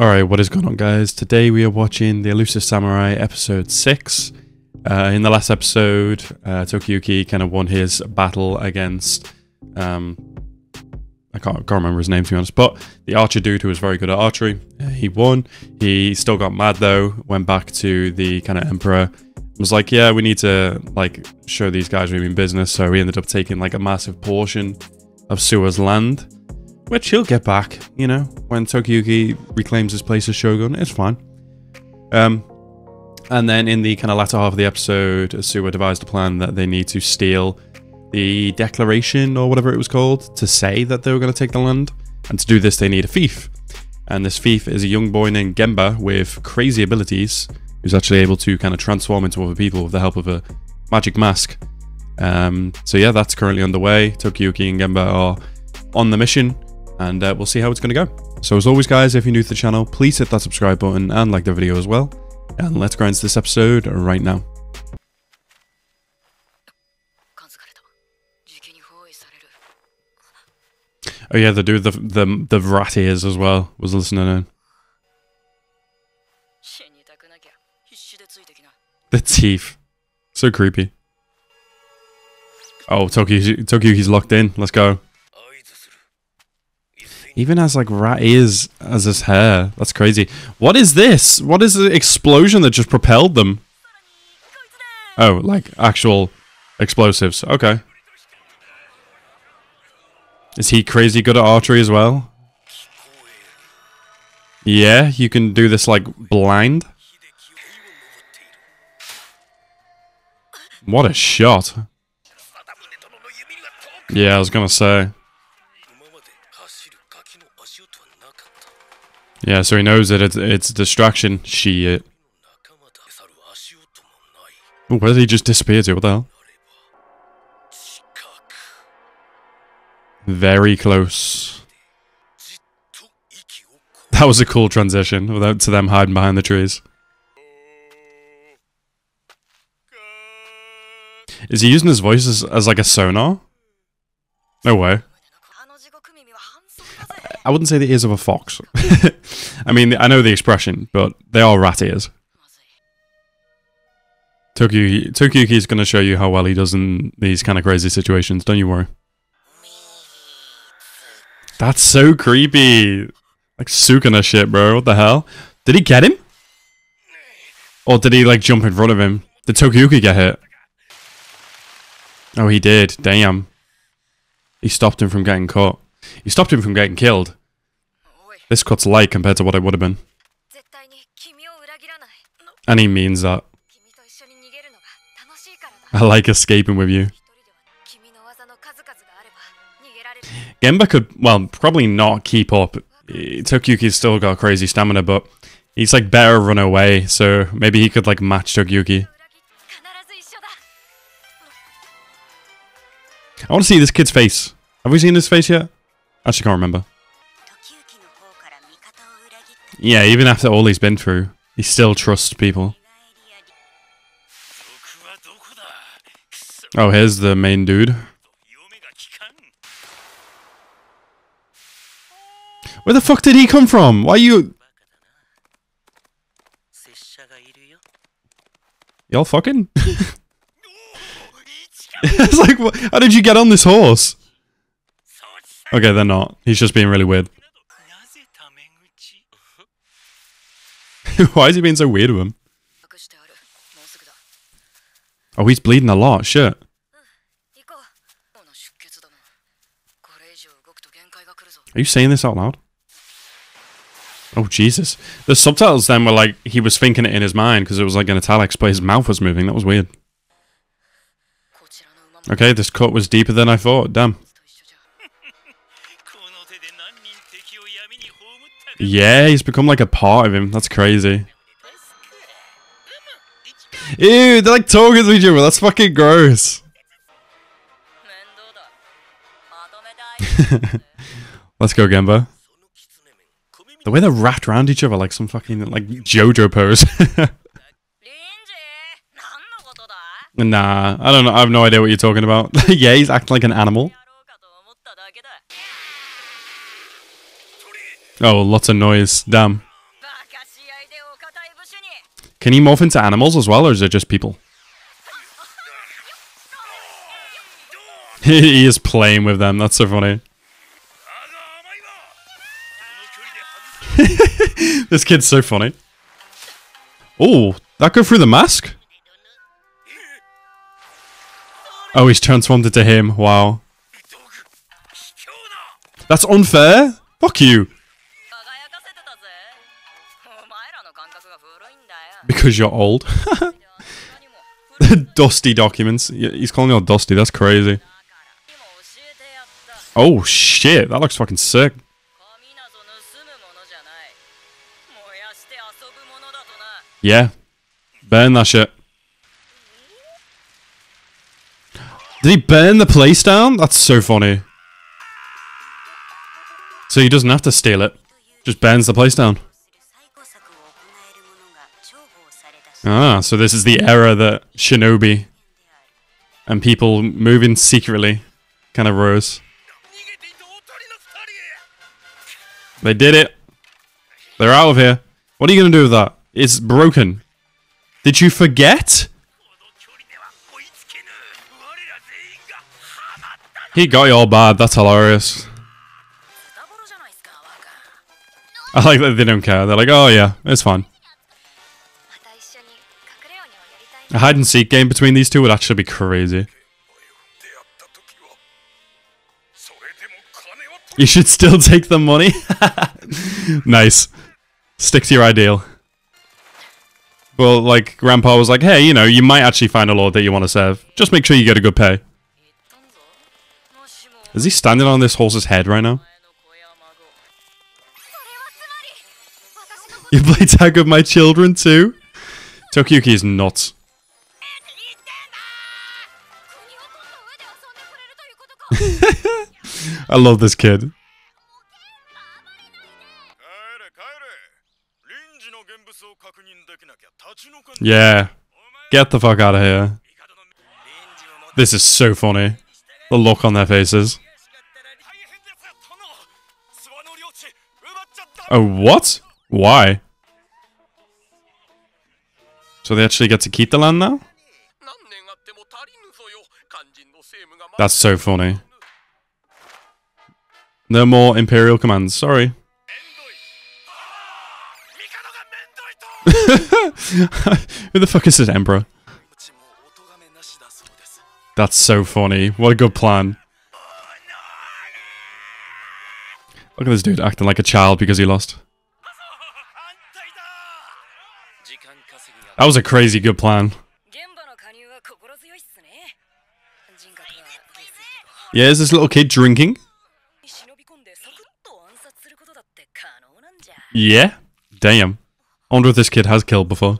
Alright, what is going on, guys? Today we are watching The Elusive Samurai episode 6. Uh, in the last episode, uh, Tokiyuki kind of won his battle against. Um, I can't, can't remember his name to be honest, but the archer dude who was very good at archery. Uh, he won. He still got mad though, went back to the kind of emperor. Was like, yeah, we need to like show these guys we mean business. So he ended up taking like a massive portion of Suwa's land which he'll get back, you know, when Tokiyuki reclaims his place as Shogun. It's fine. Um, and then in the kind of latter half of the episode, Suwa devised a plan that they need to steal the declaration or whatever it was called to say that they were going to take the land. And to do this, they need a thief. And this thief is a young boy named Gemba with crazy abilities, who's actually able to kind of transform into other people with the help of a magic mask. Um, so yeah, that's currently underway. Tokiyuki and Gemba are on the mission and uh, we'll see how it's going to go. So as always guys, if you're new to the channel, please hit that subscribe button and like the video as well. And let's go into this episode right now. Oh yeah, the dude, the the the rat ears as well was listening in. The teeth, so creepy. Oh, Tokyo, Tokyo, he's locked in. Let's go. Even has like rat ears as his hair. That's crazy. What is this? What is the explosion that just propelled them? Oh, like actual explosives. Okay. Is he crazy good at archery as well? Yeah, you can do this like blind. What a shot. Yeah, I was gonna say. Yeah, so he knows that it's, it's a distraction. Shit. Uh, Ooh, where did he just disappear to? What the hell? Very close. That was a cool transition without to them hiding behind the trees. Is he using his voice as, as like a sonar? No way. I wouldn't say the ears of a fox. I mean, I know the expression, but they are rat ears. Tokiyuki, Tokiyuki is going to show you how well he does in these kind of crazy situations. Don't you worry. That's so creepy. Like Sukuna shit, bro. What the hell? Did he get him? Or did he like jump in front of him? Did Tokiyuki get hit? Oh, he did. Damn. He stopped him from getting caught. You stopped him from getting killed. This cut's light compared to what it would have been. And he means that. I like escaping with you. Gemba could, well, probably not keep up. Tokiyuki's still got crazy stamina, but he's like better run away, so maybe he could like match Tokiyuki. I want to see this kid's face. Have we seen his face yet? Actually, can't remember. Yeah, even after all he's been through, he still trusts people. Oh, here's the main dude. Where the fuck did he come from? Why you... Y'all fucking? it's like, how did you get on this horse? Okay, they're not. He's just being really weird. Why is he being so weird with him? Oh, he's bleeding a lot. Shit. Are you saying this out loud? Oh, Jesus. The subtitles then were like he was thinking it in his mind because it was like in italics, but his mouth was moving. That was weird. Okay, this cut was deeper than I thought. Damn. Yeah, he's become like a part of him. That's crazy. Ew, they're like talking to each other. That's fucking gross. Let's go, Gemba. The way they're wrapped around each other like some fucking like JoJo pose. nah, I don't know. I have no idea what you're talking about. yeah, he's acting like an animal. Oh, lots of noise. Damn. Can he morph into animals as well, or is it just people? he is playing with them. That's so funny. this kid's so funny. Oh, that go through the mask? Oh, he's transformed into him. Wow. That's unfair. Fuck you. Because you're old. dusty documents. He's calling you all dusty. That's crazy. Oh shit, that looks fucking sick. Yeah. Burn that shit. Did he burn the place down? That's so funny. So he doesn't have to steal it. Just burns the place down. Ah, so this is the era that Shinobi and people moving secretly kind of rose. They did it. They're out of here. What are you going to do with that? It's broken. Did you forget? He got you all bad. That's hilarious. I like that they don't care. They're like, oh yeah, it's fine. A hide and seek game between these two would actually be crazy. You should still take the money. nice. Stick to your ideal. Well, like, Grandpa was like, hey, you know, you might actually find a lord that you want to serve. Just make sure you get a good pay. Is he standing on this horse's head right now? You play tag with my children too? Tokiyuki is nuts. I love this kid. Yeah. Get the fuck out of here. This is so funny. The look on their faces. Oh, what? Why? So they actually get to keep the land now? That's so funny. No more Imperial commands, sorry. Who the fuck is this Emperor? That's so funny. What a good plan. Look at this dude acting like a child because he lost. That was a crazy good plan. Yeah, is this little kid drinking? Yeah? Damn. I wonder if this kid has killed before.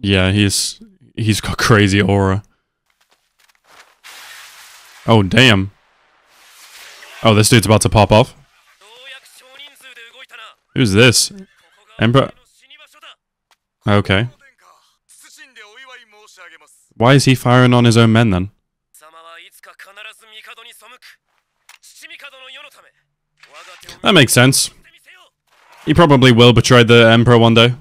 Yeah, he's he's got crazy aura. Oh damn. Oh, this dude's about to pop off. Who's this? Emperor. Okay. Why is he firing on his own men then? That makes sense. He probably will betray the Emperor one day.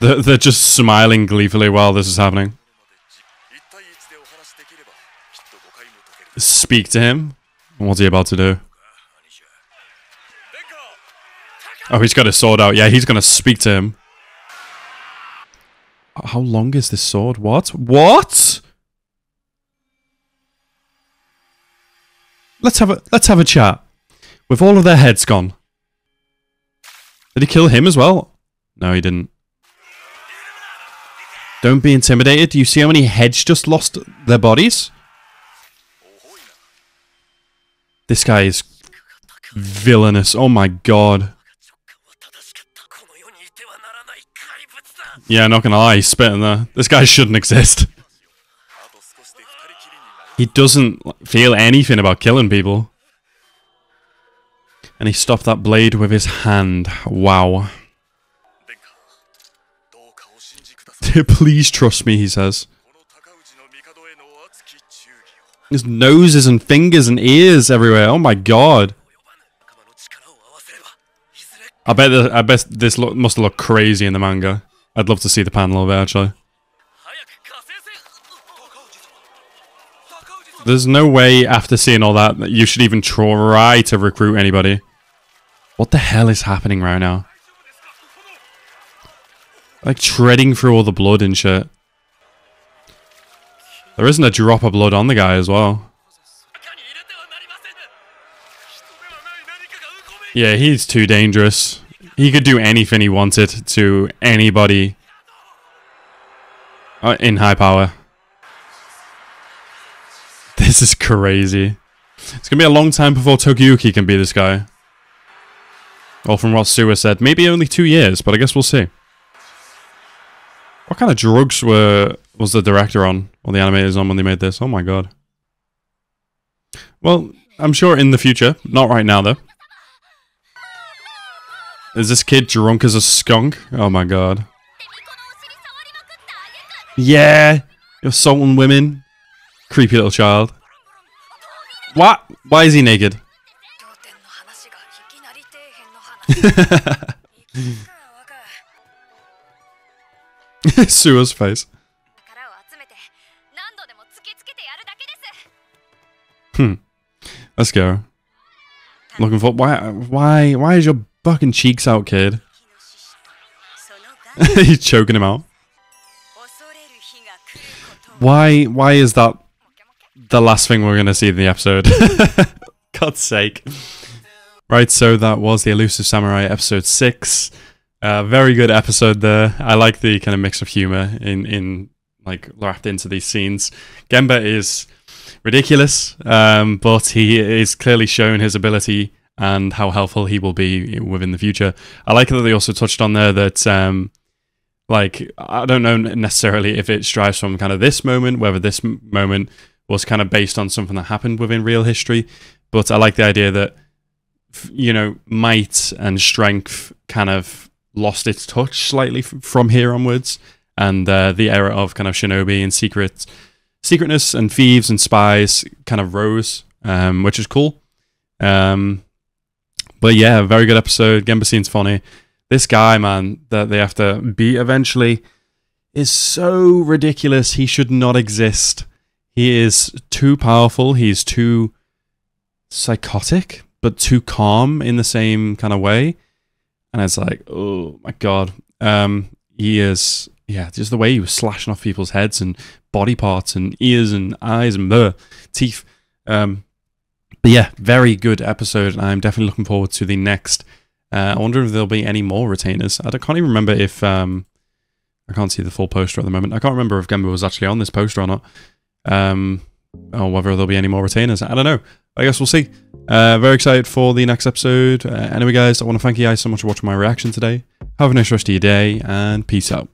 They're, just smiling gleefully while this is happening. Speak to him? What's he about to do? Oh, he's got his sword out. Yeah, he's going to speak to him. How long is this sword? What? What? Let's have a let's have a chat. With all of their heads gone. Did he kill him as well? No, he didn't. Don't be intimidated. Do you see how many heads just lost their bodies? This guy is villainous. Oh my god. Yeah, not gonna lie, he's spitting there. This guy shouldn't exist. He doesn't feel anything about killing people. And he stopped that blade with his hand. Wow. Please trust me, he says. His noses and fingers and ears everywhere. Oh my god. I bet the, I bet this look, must look crazy in the manga. I'd love to see the panel of it actually. There's no way after seeing all that that you should even try to recruit anybody. What the hell is happening right now? Like treading through all the blood and shit. There isn't a drop of blood on the guy as well. Yeah, he's too dangerous. He could do anything he wanted to anybody uh, in high power. This is crazy. It's gonna be a long time before Tokiyuki can be this guy. Well, from what Suwa said, maybe only two years, but I guess we'll see. What kind of drugs were was the director on, or the animators on when they made this? Oh my god. Well, I'm sure in the future. Not right now, though. Is this kid drunk as a skunk? Oh my god. Yeah! You're assaulting women. Creepy little child. What? Why is he naked? Suwa's face. Hmm. Let's go. Looking for why why why is your fucking cheeks out, kid? He's choking him out. Why why is that the last thing we're gonna see in the episode? God's sake. Right, so that was the Elusive Samurai episode six. Uh, very good episode there. I like the kind of mix of humor in in like wrapped into these scenes. Gemba is ridiculous, um, but he is clearly shown his ability and how helpful he will be within the future. I like that they also touched on there that um, like I don't know necessarily if it strives from kind of this moment, whether this moment was kind of based on something that happened within real history, but I like the idea that you know might and strength kind of lost its touch slightly from here onwards, and uh, the era of kind of shinobi and secret, secretness and thieves and spies kind of rose, um, which is cool. Um, but yeah, very good episode. Gemba scene's funny. This guy, man, that they have to beat eventually is so ridiculous. He should not exist. He is too powerful. He's too psychotic, but too calm in the same kind of way and it's like, oh my god, um, he is, yeah, just the way he was slashing off people's heads and body parts and ears and eyes and bleh, teeth. Um, but yeah, very good episode, and I'm definitely looking forward to the next. Uh, I wonder if there'll be any more retainers. I can't even remember if um, I can't see the full poster at the moment. I can't remember if Gemba was actually on this poster or not. Um, or whether there'll be any more retainers. I don't know. I guess we'll see. Uh, very excited for the next episode. Uh, anyway, guys, I want to thank you guys so much for watching my reaction today. Have a nice rest of your day, and peace out.